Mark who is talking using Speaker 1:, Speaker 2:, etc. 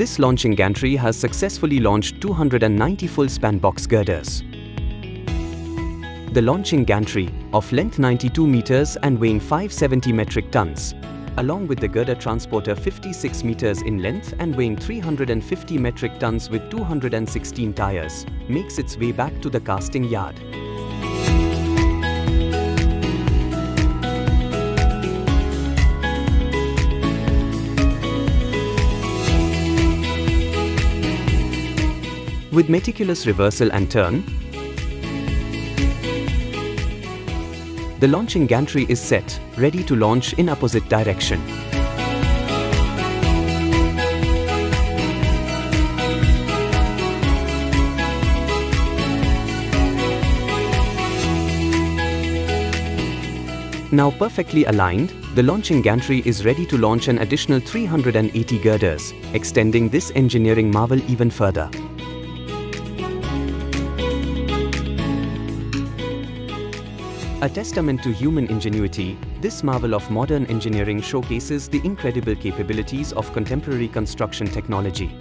Speaker 1: This launching gantry has successfully launched 290 full-span box girders. The launching gantry, of length 92 meters and weighing 570 metric tons, along with the girder transporter 56 meters in length and weighing 350 metric tons with 216 tires, makes its way back to the casting yard. With meticulous reversal and turn, the launching gantry is set, ready to launch in opposite direction. Now perfectly aligned, the launching gantry is ready to launch an additional 380 girders, extending this engineering marvel even further. A testament to human ingenuity, this marvel of modern engineering showcases the incredible capabilities of contemporary construction technology.